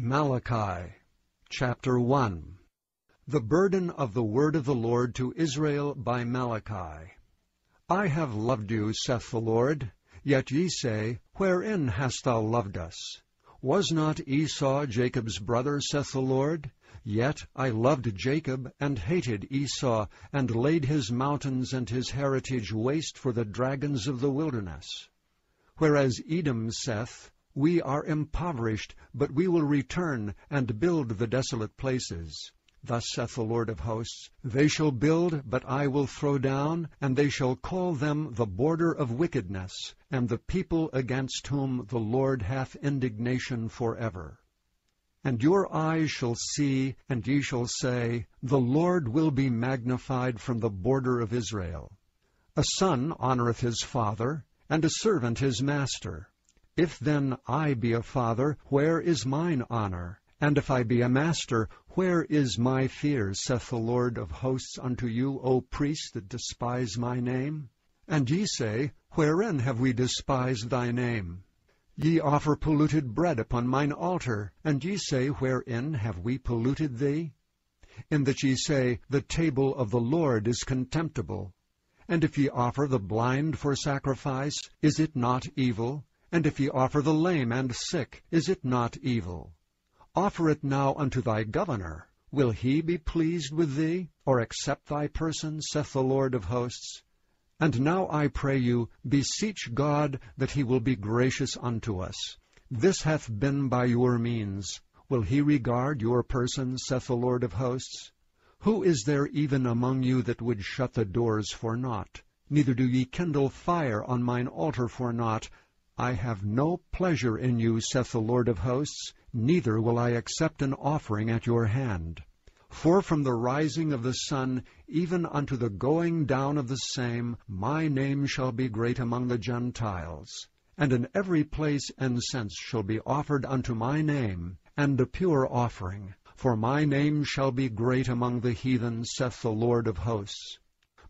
Malachi chapter 1 The burden of the word of the Lord to Israel by Malachi. I have loved you, saith the Lord. Yet ye say, Wherein hast thou loved us? Was not Esau Jacob's brother, saith the Lord? Yet I loved Jacob, and hated Esau, and laid his mountains and his heritage waste for the dragons of the wilderness. Whereas Edom saith, we are impoverished, but we will return and build the desolate places. Thus saith the Lord of hosts, They shall build, but I will throw down, and they shall call them the border of wickedness, and the people against whom the Lord hath indignation for ever. And your eyes shall see, and ye shall say, The Lord will be magnified from the border of Israel. A son honoureth his father, and a servant his master. If then I be a father, where is mine honour? And if I be a master, where is my fear, saith the Lord of hosts unto you, O priests that despise my name? And ye say, Wherein have we despised thy name? Ye offer polluted bread upon mine altar, and ye say, Wherein have we polluted thee? In that ye say, The table of the Lord is contemptible. And if ye offer the blind for sacrifice, is it not evil? And if ye offer the lame and sick, is it not evil? Offer it now unto thy governor. Will he be pleased with thee, or accept thy person, saith the Lord of hosts? And now I pray you, beseech God that he will be gracious unto us. This hath been by your means. Will he regard your person, saith the Lord of hosts? Who is there even among you that would shut the doors for naught? Neither do ye kindle fire on mine altar for naught, I have no pleasure in you, saith the Lord of hosts, neither will I accept an offering at your hand. For from the rising of the sun even unto the going down of the same, my name shall be great among the Gentiles. And in every place incense shall be offered unto my name, and a pure offering. For my name shall be great among the heathen, saith the Lord of hosts.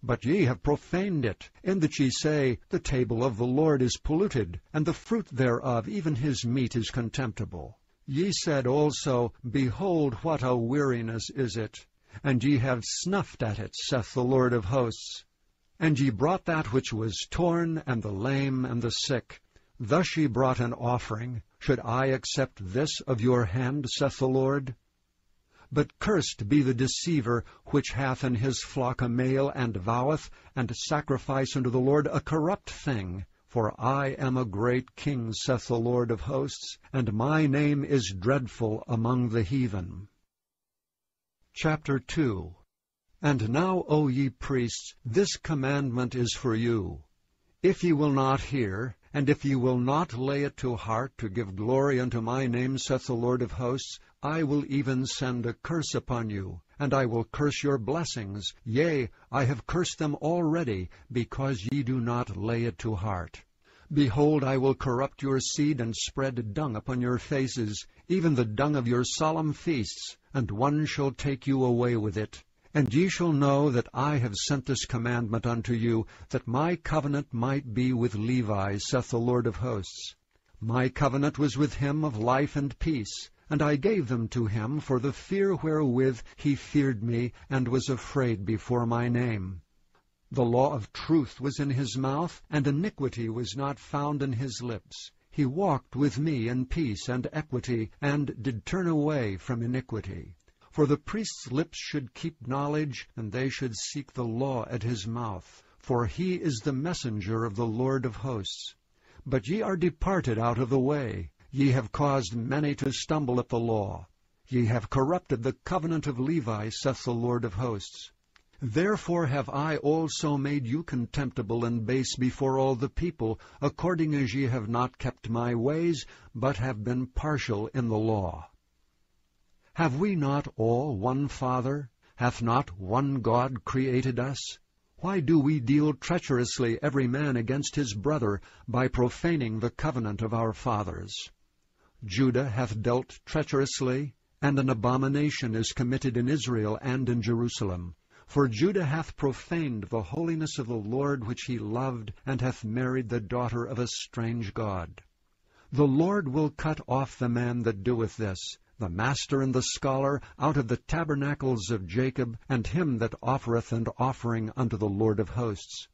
But ye have profaned it, in that ye say, The table of the Lord is polluted, and the fruit thereof, even his meat, is contemptible. Ye said also, Behold, what a weariness is it! And ye have snuffed at it, saith the Lord of hosts. And ye brought that which was torn, and the lame, and the sick. Thus ye brought an offering. Should I accept this of your hand, saith the Lord? But cursed be the deceiver which hath in his flock a male, and voweth, and sacrifice unto the Lord a corrupt thing. For I am a great king, saith the Lord of hosts, and my name is dreadful among the heathen. Chapter 2 And now, O ye priests, this commandment is for you. If ye will not hear, and if ye will not lay it to heart to give glory unto my name, saith the Lord of hosts, I will even send a curse upon you, and I will curse your blessings. Yea, I have cursed them already, because ye do not lay it to heart. Behold, I will corrupt your seed and spread dung upon your faces, even the dung of your solemn feasts, and one shall take you away with it. And ye shall know that I have sent this commandment unto you, that my covenant might be with Levi, saith the Lord of hosts. My covenant was with him of life and peace, and I gave them to him for the fear wherewith he feared me, and was afraid before my name. The law of truth was in his mouth, and iniquity was not found in his lips. He walked with me in peace and equity, and did turn away from iniquity. For the priest's lips should keep knowledge, and they should seek the law at his mouth. For he is the messenger of the Lord of hosts. But ye are departed out of the way. Ye have caused many to stumble at the law. Ye have corrupted the covenant of Levi, saith the Lord of hosts. Therefore have I also made you contemptible and base before all the people, according as ye have not kept my ways, but have been partial in the law. Have we not all one Father? Hath not one God created us? Why do we deal treacherously every man against his brother, by profaning the covenant of our fathers? Judah hath dealt treacherously, and an abomination is committed in Israel and in Jerusalem. For Judah hath profaned the holiness of the Lord which he loved, and hath married the daughter of a strange God. The Lord will cut off the man that doeth this, the master and the scholar, out of the tabernacles of Jacob, and him that offereth an offering unto the Lord of hosts.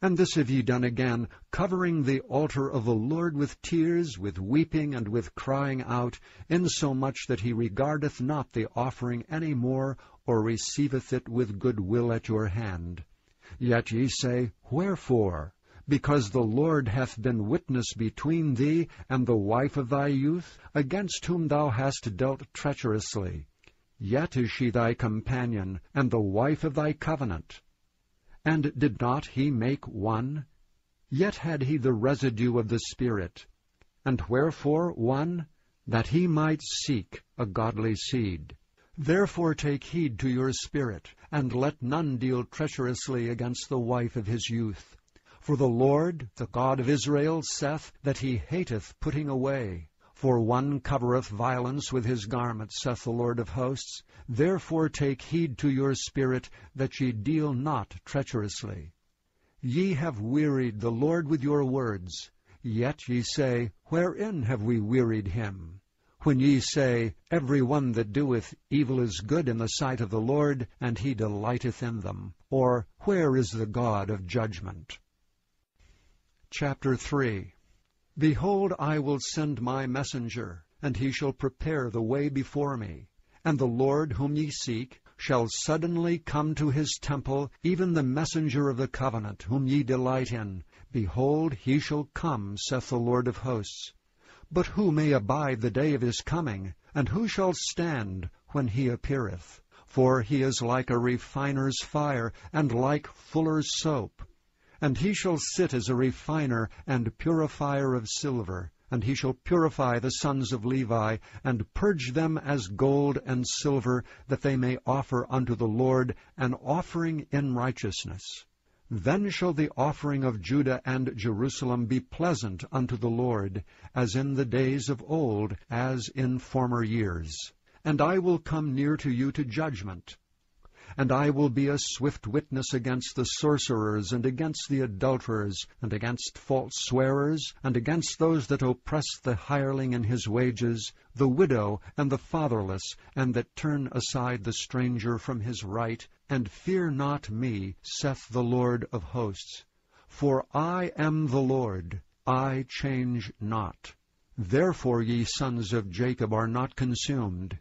And this have ye done again, covering the altar of the Lord with tears, with weeping, and with crying out, insomuch that he regardeth not the offering any more, or receiveth it with good will at your hand. Yet ye say, Wherefore? Because the Lord hath been witness between thee and the wife of thy youth, against whom thou hast dealt treacherously. Yet is she thy companion, and the wife of thy covenant. And did not he make one? Yet had he the residue of the Spirit. And wherefore one? That he might seek a godly seed. Therefore take heed to your spirit, and let none deal treacherously against the wife of his youth. For the Lord, the God of Israel, saith that he hateth putting away. For one covereth violence with his garment, saith the Lord of hosts. Therefore take heed to your spirit, that ye deal not treacherously. Ye have wearied the Lord with your words. Yet ye say, Wherein have we wearied him? When ye say, Every one that doeth evil is good in the sight of the Lord, and he delighteth in them. Or, Where is the God of judgment? Chapter 3 Behold, I will send my messenger, and he shall prepare the way before me. And the Lord whom ye seek shall suddenly come to his temple, even the messenger of the covenant, whom ye delight in. Behold, he shall come, saith the Lord of hosts. But who may abide the day of his coming? And who shall stand when he appeareth? For he is like a refiner's fire, and like fuller's soap. And he shall sit as a refiner and purifier of silver, and he shall purify the sons of Levi, and purge them as gold and silver, that they may offer unto the Lord an offering in righteousness. Then shall the offering of Judah and Jerusalem be pleasant unto the Lord, as in the days of old, as in former years. And I will come near to you to judgment, and I will be a swift witness against the sorcerers, and against the adulterers, and against false swearers, and against those that oppress the hireling in his wages, the widow, and the fatherless, and that turn aside the stranger from his right, and fear not me, saith the Lord of hosts. For I am the Lord, I change not. Therefore ye sons of Jacob are not consumed.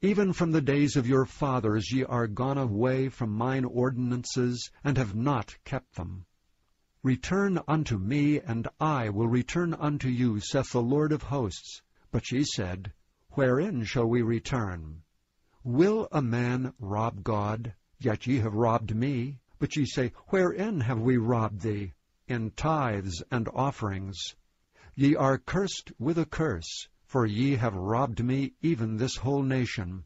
Even from the days of your fathers ye are gone away from mine ordinances, and have not kept them. Return unto me, and I will return unto you, saith the Lord of hosts. But ye said, Wherein shall we return? Will a man rob God? Yet ye have robbed me. But ye say, Wherein have we robbed thee? In tithes and offerings. Ye are cursed with a curse for ye have robbed me, even this whole nation.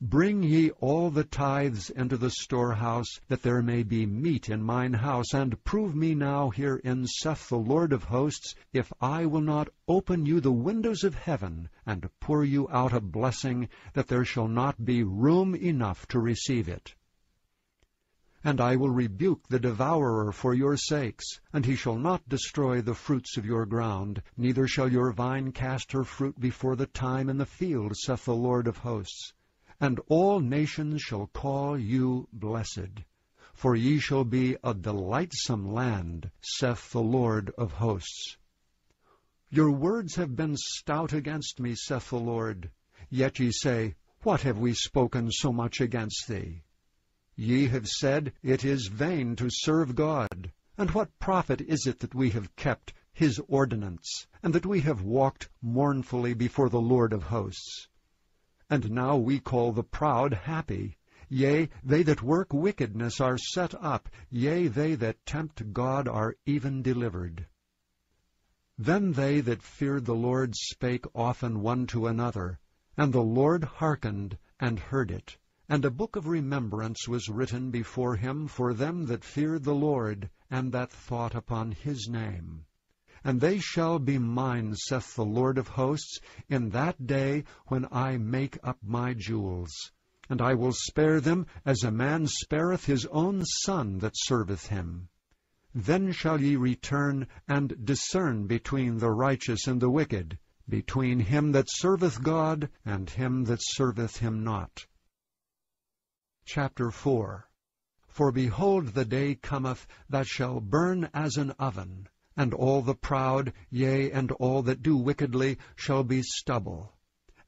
Bring ye all the tithes into the storehouse, that there may be meat in mine house, and prove me now herein, saith the Lord of hosts, if I will not open you the windows of heaven, and pour you out a blessing, that there shall not be room enough to receive it. And I will rebuke the devourer for your sakes, and he shall not destroy the fruits of your ground, neither shall your vine cast her fruit before the time in the field, saith the Lord of hosts. And all nations shall call you blessed, for ye shall be a delightsome land, saith the Lord of hosts. Your words have been stout against me, saith the Lord. Yet ye say, What have we spoken so much against thee? Ye have said, It is vain to serve God. And what profit is it that we have kept his ordinance, and that we have walked mournfully before the Lord of hosts? And now we call the proud happy. Yea, they that work wickedness are set up. Yea, they that tempt God are even delivered. Then they that feared the Lord spake often one to another, and the Lord hearkened and heard it. And a book of remembrance was written before him for them that feared the Lord, and that thought upon his name. And they shall be mine, saith the Lord of hosts, in that day when I make up my jewels. And I will spare them as a man spareth his own son that serveth him. Then shall ye return and discern between the righteous and the wicked, between him that serveth God and him that serveth him not. Chapter 4 For behold, the day cometh that shall burn as an oven, and all the proud, yea, and all that do wickedly, shall be stubble.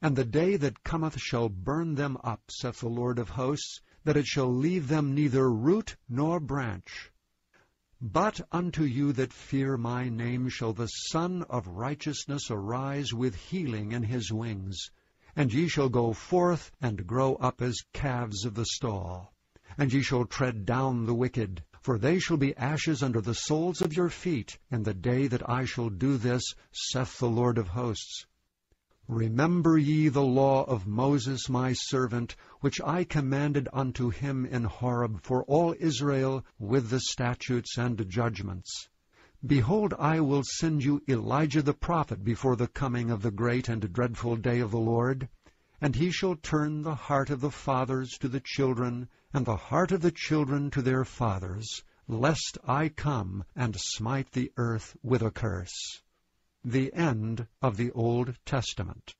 And the day that cometh shall burn them up, saith the Lord of hosts, that it shall leave them neither root nor branch. But unto you that fear my name shall the Sun of righteousness arise with healing in his wings. And ye shall go forth and grow up as calves of the stall. And ye shall tread down the wicked, for they shall be ashes under the soles of your feet in the day that I shall do this, saith the Lord of hosts. Remember ye the law of Moses my servant, which I commanded unto him in Horeb for all Israel with the statutes and judgments. Behold, I will send you Elijah the prophet before the coming of the great and dreadful day of the Lord. And he shall turn the heart of the fathers to the children, and the heart of the children to their fathers, lest I come and smite the earth with a curse. The end of the Old Testament.